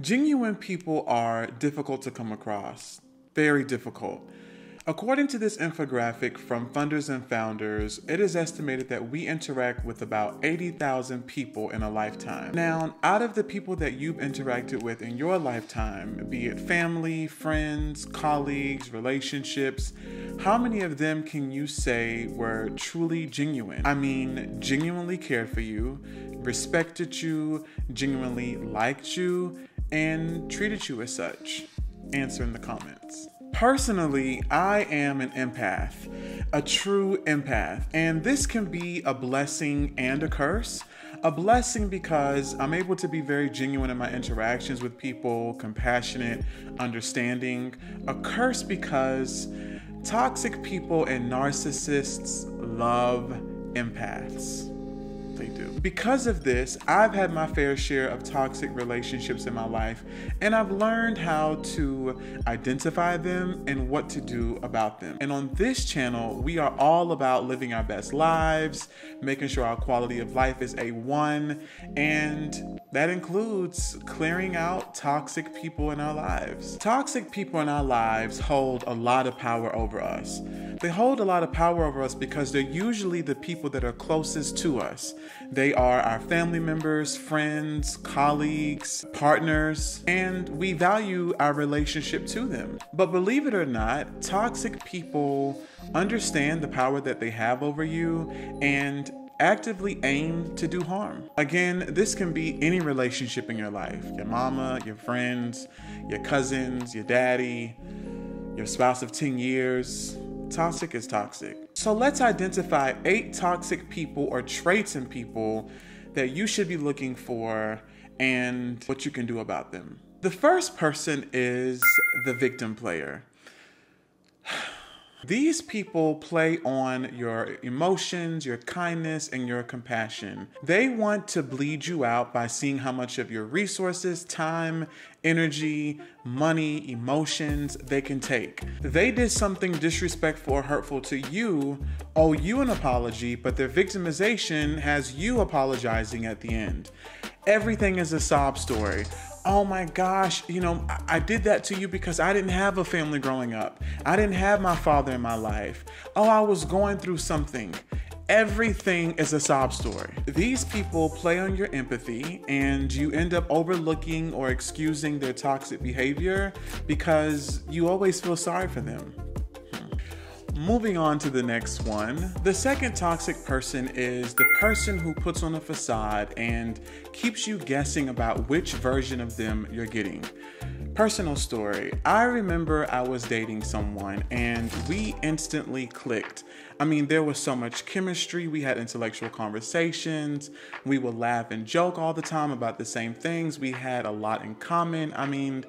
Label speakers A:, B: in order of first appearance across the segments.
A: Genuine people are difficult to come across, very difficult. According to this infographic from Funders and Founders, it is estimated that we interact with about 80,000 people in a lifetime. Now, out of the people that you've interacted with in your lifetime, be it family, friends, colleagues, relationships, how many of them can you say were truly genuine? I mean, genuinely cared for you, respected you, genuinely liked you, and treated you as such? Answer in the comments. Personally, I am an empath, a true empath, and this can be a blessing and a curse. A blessing because I'm able to be very genuine in my interactions with people, compassionate, understanding. A curse because toxic people and narcissists love empaths they do. Because of this, I've had my fair share of toxic relationships in my life, and I've learned how to identify them and what to do about them. And on this channel, we are all about living our best lives, making sure our quality of life is A1, and that includes clearing out toxic people in our lives. Toxic people in our lives hold a lot of power over us. They hold a lot of power over us because they're usually the people that are closest to us. They are our family members, friends, colleagues, partners, and we value our relationship to them. But believe it or not, toxic people understand the power that they have over you and actively aim to do harm. Again, this can be any relationship in your life your mama, your friends, your cousins, your daddy, your spouse of 10 years. Toxic is toxic. So let's identify eight toxic people or traits in people that you should be looking for and what you can do about them. The first person is the victim player. These people play on your emotions, your kindness, and your compassion. They want to bleed you out by seeing how much of your resources, time, energy, money, emotions they can take. They did something disrespectful or hurtful to you, owe you an apology, but their victimization has you apologizing at the end. Everything is a sob story oh my gosh, you know, I did that to you because I didn't have a family growing up. I didn't have my father in my life. Oh, I was going through something. Everything is a sob story. These people play on your empathy and you end up overlooking or excusing their toxic behavior because you always feel sorry for them. Moving on to the next one. The second toxic person is the person who puts on a facade and keeps you guessing about which version of them you're getting. Personal story I remember I was dating someone and we instantly clicked. I mean, there was so much chemistry. We had intellectual conversations. We would laugh and joke all the time about the same things. We had a lot in common. I mean,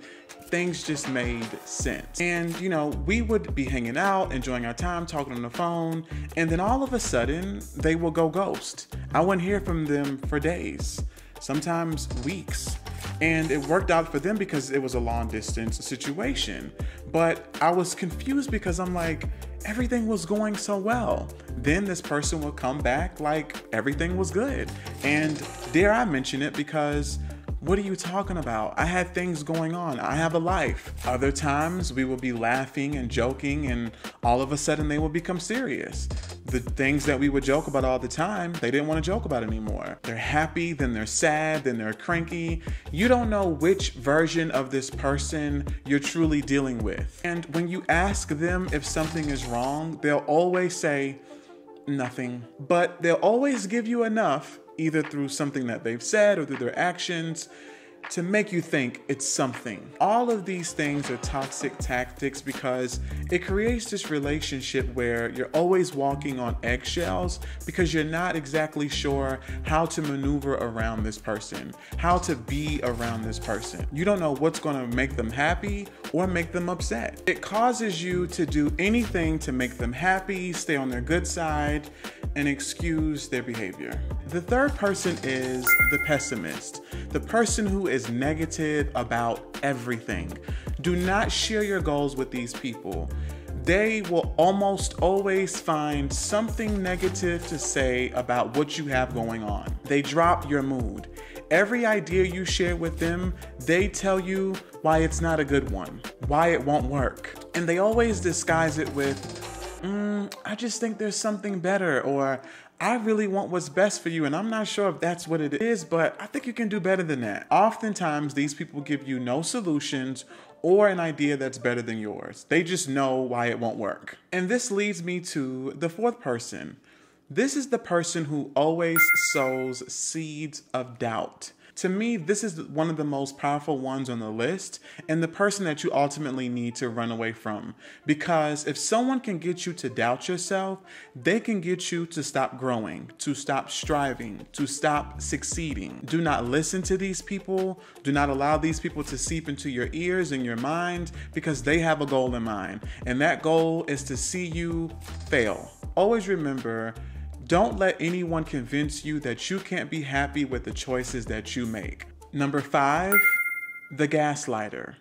A: things just made sense. And, you know, we would be hanging out, enjoying our time, talking on the phone, and then all of a sudden, they will go ghost. I wouldn't hear from them for days, sometimes weeks. And it worked out for them because it was a long distance situation. But I was confused because I'm like, everything was going so well. Then this person will come back like everything was good. And dare I mention it because what are you talking about? I had things going on. I have a life. Other times we will be laughing and joking, and all of a sudden they will become serious. The things that we would joke about all the time, they didn't want to joke about anymore. They're happy, then they're sad, then they're cranky. You don't know which version of this person you're truly dealing with. And when you ask them if something is wrong, they'll always say, nothing. But they'll always give you enough either through something that they've said or through their actions to make you think it's something. All of these things are toxic tactics because it creates this relationship where you're always walking on eggshells because you're not exactly sure how to maneuver around this person, how to be around this person. You don't know what's going to make them happy or make them upset. It causes you to do anything to make them happy, stay on their good side, and excuse their behavior. The third person is the pessimist, the person who is negative about everything. Do not share your goals with these people. they will almost always find something negative to say about what you have going on. They drop your mood. Every idea you share with them, they tell you why it's not a good one, why it won't work. And they always disguise it with, mm, I just think there's something better, or I really want what's best for you, and I'm not sure if that's what it is, but I think you can do better than that. Oftentimes, these people give you no solutions or an idea that's better than yours. They just know why it won't work. And this leads me to the fourth person. This is the person who always sows seeds of doubt. To me, this is one of the most powerful ones on the list and the person that you ultimately need to run away from. Because if someone can get you to doubt yourself, they can get you to stop growing, to stop striving, to stop succeeding. Do not listen to these people. Do not allow these people to seep into your ears and your mind because they have a goal in mind. And that goal is to see you fail. Always remember don't let anyone convince you that you can't be happy with the choices that you make. Number five, the gaslighter.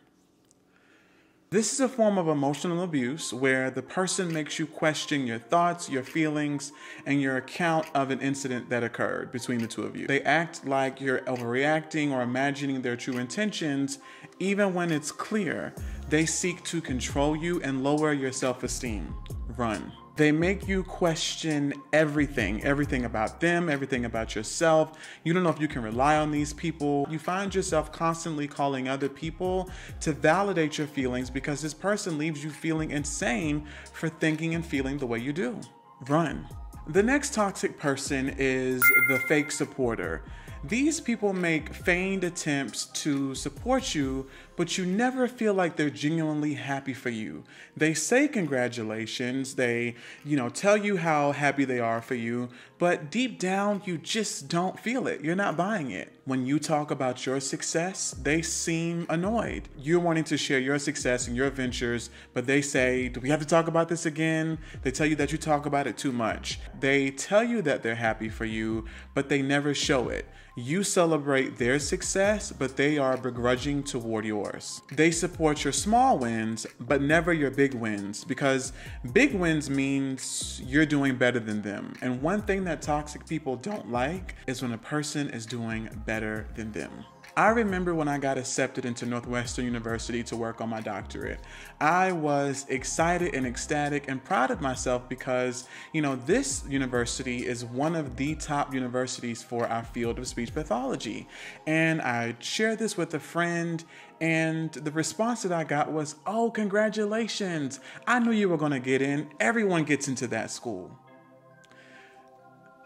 A: This is a form of emotional abuse where the person makes you question your thoughts, your feelings, and your account of an incident that occurred between the two of you. They act like you're overreacting or imagining their true intentions, even when it's clear they seek to control you and lower your self esteem. Run. They make you question everything, everything about them, everything about yourself. You don't know if you can rely on these people. You find yourself constantly calling other people to validate your feelings because this person leaves you feeling insane for thinking and feeling the way you do. Run. The next toxic person is the fake supporter. These people make feigned attempts to support you, but you never feel like they're genuinely happy for you. They say congratulations, they, you know, tell you how happy they are for you, but deep down you just don't feel it. You're not buying it. When you talk about your success, they seem annoyed. You're wanting to share your success and your ventures, but they say, Do we have to talk about this again? They tell you that you talk about it too much. They tell you that they're happy for you, but they never show it. You celebrate their success, but they are begrudging toward yours. They support your small wins, but never your big wins because big wins means you're doing better than them. And one thing that toxic people don't like is when a person is doing better than them. I remember when I got accepted into Northwestern University to work on my doctorate. I was excited and ecstatic and proud of myself because, you know, this university is one of the top universities for our field of speech pathology. And I shared this with a friend, and the response that I got was, Oh, congratulations! I knew you were going to get in. Everyone gets into that school.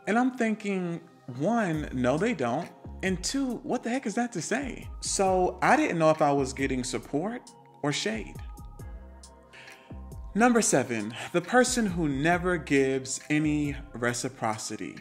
A: And I'm thinking, one, no, they don't. And two, what the heck is that to say? So I didn't know if I was getting support or shade. Number seven, the person who never gives any reciprocity.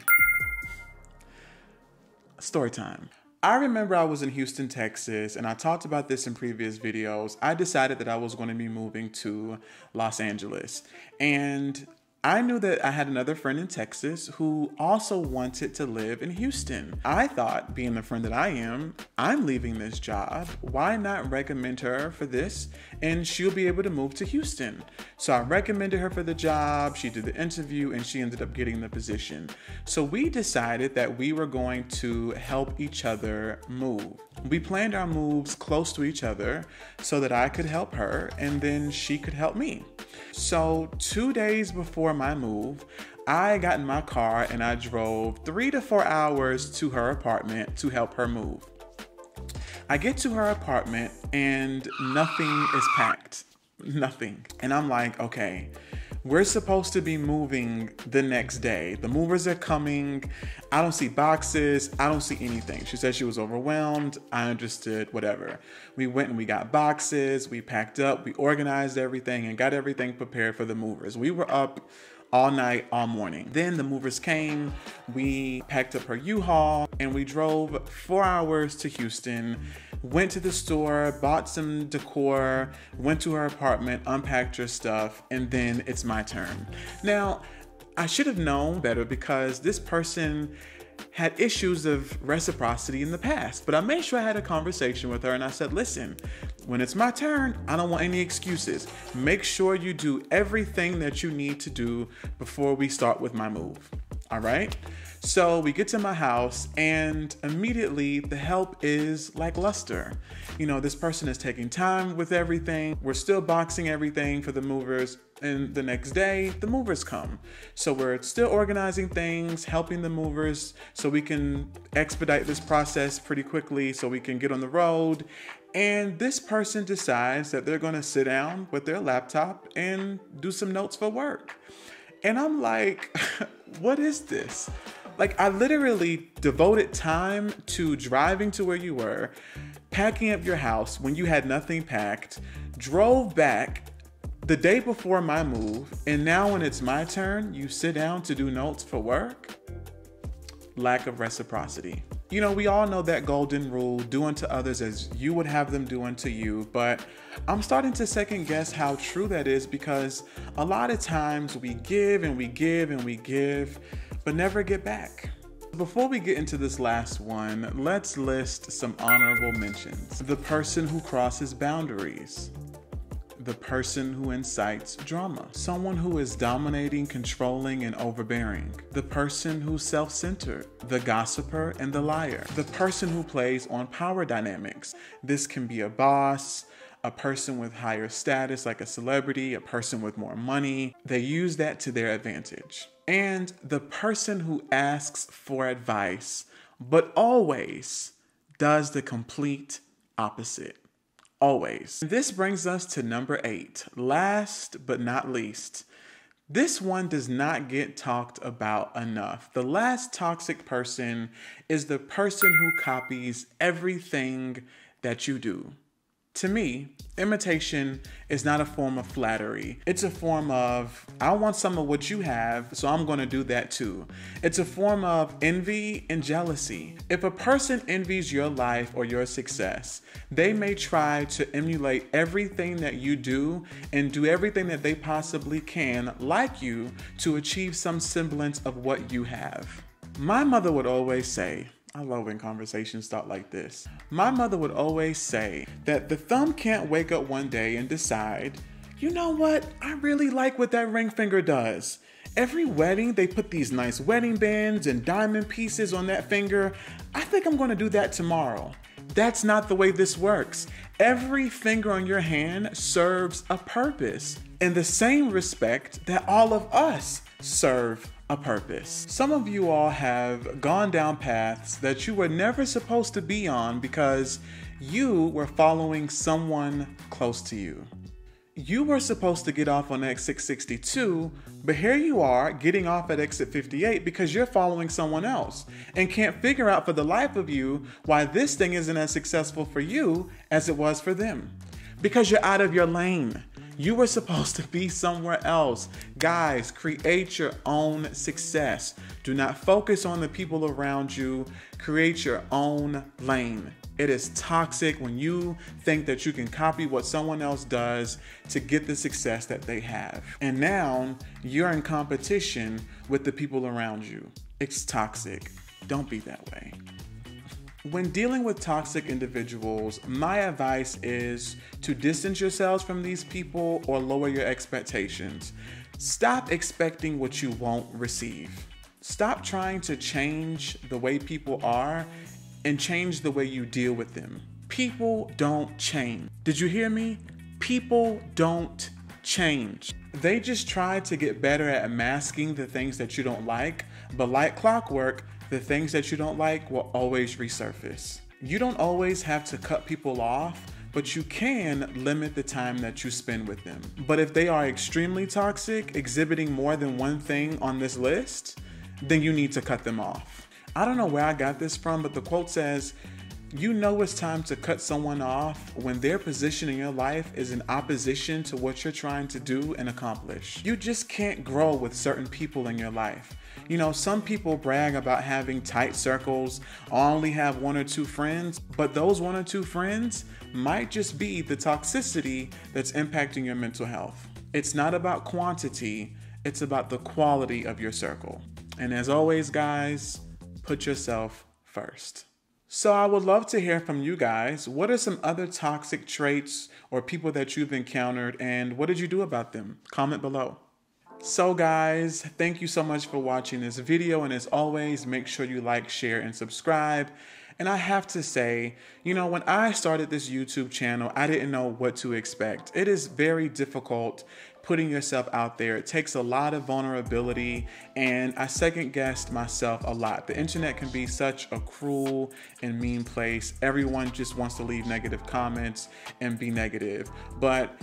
A: Story time. I remember I was in Houston, Texas, and I talked about this in previous videos. I decided that I was going to be moving to Los Angeles. And I knew that I had another friend in Texas who also wanted to live in Houston. I thought, being the friend that I am, I'm leaving this job. Why not recommend her for this? And she'll be able to move to Houston. So I recommended her for the job. She did the interview and she ended up getting the position. So we decided that we were going to help each other move. We planned our moves close to each other so that I could help her and then she could help me. So, two days before my move, I got in my car and I drove three to four hours to her apartment to help her move. I get to her apartment and nothing is packed. Nothing. And I'm like, okay, we're supposed to be moving the next day. The movers are coming. I don't see boxes. I don't see anything. She said she was overwhelmed. I understood, whatever. We went and we got boxes. We packed up. We organized everything and got everything prepared for the movers. We were up all night, all morning. Then the movers came, we packed up her U-Haul, and we drove four hours to Houston, went to the store, bought some decor, went to her apartment, unpacked her stuff, and then it's my turn. Now, I should have known better because this person had issues of reciprocity in the past. But I made sure I had a conversation with her and I said, listen, when it's my turn, I don't want any excuses. Make sure you do everything that you need to do before we start with my move. All right? So we get to my house, and immediately the help is like luster. You know, this person is taking time with everything. We're still boxing everything for the movers. And the next day, the movers come. So we're still organizing things, helping the movers so we can expedite this process pretty quickly so we can get on the road. And this person decides that they're gonna sit down with their laptop and do some notes for work. And I'm like, what is this? Like, I literally devoted time to driving to where you were, packing up your house when you had nothing packed, drove back the day before my move, and now when it's my turn, you sit down to do notes for work? Lack of reciprocity. You know, we all know that golden rule do unto others as you would have them do unto you, but I'm starting to second guess how true that is because a lot of times we give and we give and we give, but never get back. Before we get into this last one, let's list some honorable mentions. The person who crosses boundaries the person who incites drama, someone who is dominating, controlling, and overbearing, the person who's self centered, the gossiper and the liar, the person who plays on power dynamics. This can be a boss, a person with higher status, like a celebrity, a person with more money. They use that to their advantage. And the person who asks for advice, but always does the complete opposite always. This brings us to number eight, last but not least. This one does not get talked about enough. The last toxic person is the person who copies everything that you do. To me, imitation is not a form of flattery. It's a form of, I want some of what you have, so I'm gonna do that too. It's a form of envy and jealousy. If a person envies your life or your success, they may try to emulate everything that you do and do everything that they possibly can, like you, to achieve some semblance of what you have. My mother would always say, I love when conversations start like this. My mother would always say that the thumb can't wake up one day and decide, you know what, I really like what that ring finger does. Every wedding, they put these nice wedding bands and diamond pieces on that finger. I think I'm gonna do that tomorrow. That's not the way this works. Every finger on your hand serves a purpose in the same respect that all of us serve a purpose. Some of you all have gone down paths that you were never supposed to be on because you were following someone close to you. You were supposed to get off on exit 62, but here you are getting off at exit 58 because you're following someone else and can't figure out for the life of you why this thing isn't as successful for you as it was for them. Because you're out of your lane. You were supposed to be somewhere else. Guys, create your own success. Do not focus on the people around you. Create your own lane. It is toxic when you think that you can copy what someone else does to get the success that they have. And now you're in competition with the people around you. It's toxic. Don't be that way. When dealing with toxic individuals, my advice is to distance yourselves from these people or lower your expectations. Stop expecting what you won't receive. Stop trying to change the way people are and change the way you deal with them. People don't change. Did you hear me? People don't change. They just try to get better at masking the things that you don't like, but like clockwork, the things that you don't like will always resurface. You don't always have to cut people off, but you can limit the time that you spend with them. But if they are extremely toxic, exhibiting more than one thing on this list, then you need to cut them off. I don't know where I got this from, but the quote says, you know it's time to cut someone off when their position in your life is in opposition to what you're trying to do and accomplish. You just can't grow with certain people in your life. You know, some people brag about having tight circles, only have one or two friends, but those one or two friends might just be the toxicity that's impacting your mental health. It's not about quantity, it's about the quality of your circle. And as always, guys, put yourself first. So, I would love to hear from you guys. What are some other toxic traits or people that you've encountered, and what did you do about them? Comment below. So, guys, thank you so much for watching this video. And as always, make sure you like, share, and subscribe. And I have to say, you know, when I started this YouTube channel, I didn't know what to expect. It is very difficult putting yourself out there. It takes a lot of vulnerability, and I second guessed myself a lot. The internet can be such a cruel and mean place. Everyone just wants to leave negative comments and be negative. But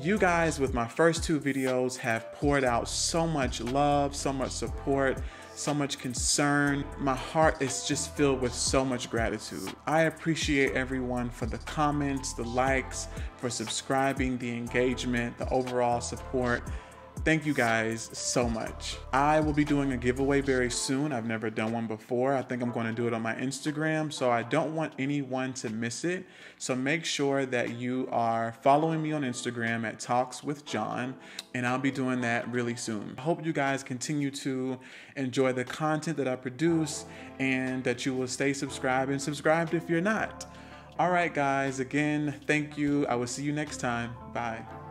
A: you guys, with my first two videos, have poured out so much love, so much support so much concern. My heart is just filled with so much gratitude. I appreciate everyone for the comments, the likes, for subscribing, the engagement, the overall support. Thank you guys so much. I will be doing a giveaway very soon. I've never done one before. I think I'm going to do it on my Instagram, so I don't want anyone to miss it. So make sure that you are following me on Instagram at Talks with Jon, and I'll be doing that really soon. I hope you guys continue to enjoy the content that I produce and that you will stay subscribed and subscribed if you're not. All right, guys, again, thank you. I will see you next time. Bye.